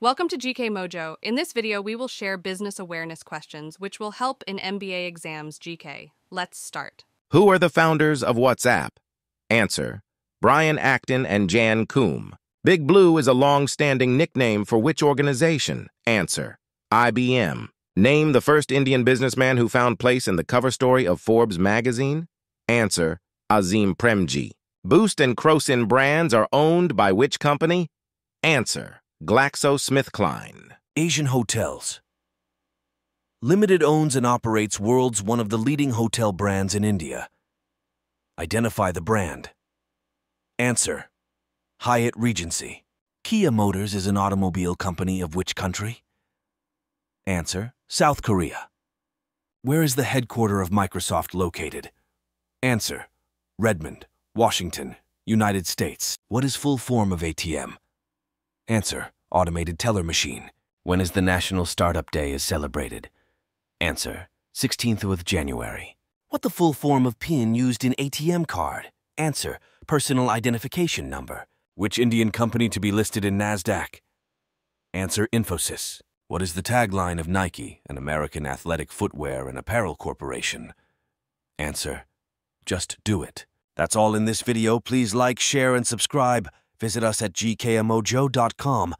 Welcome to GK Mojo. In this video, we will share business awareness questions, which will help in MBA exams GK. Let's start. Who are the founders of WhatsApp? Answer. Brian Acton and Jan Koum. Big Blue is a long-standing nickname for which organization? Answer. IBM. Name the first Indian businessman who found place in the cover story of Forbes magazine? Answer. Azim Premji. Boost and Crocin brands are owned by which company? Answer. GlaxoSmithKline. Asian Hotels. Limited owns and operates world's one of the leading hotel brands in India. Identify the brand. Answer. Hyatt Regency. Kia Motors is an automobile company of which country? Answer. South Korea. Where is the headquarter of Microsoft located? Answer. Redmond, Washington, United States. What is full form of ATM? Answer. Automated teller machine. When is the National Startup Day is celebrated? Answer. 16th of January. What the full form of PIN used in ATM card? Answer. Personal identification number. Which Indian company to be listed in NASDAQ? Answer. Infosys. What is the tagline of Nike, an American athletic footwear and apparel corporation? Answer. Just do it. That's all in this video. Please like, share, and subscribe. Visit us at gkmojo.com.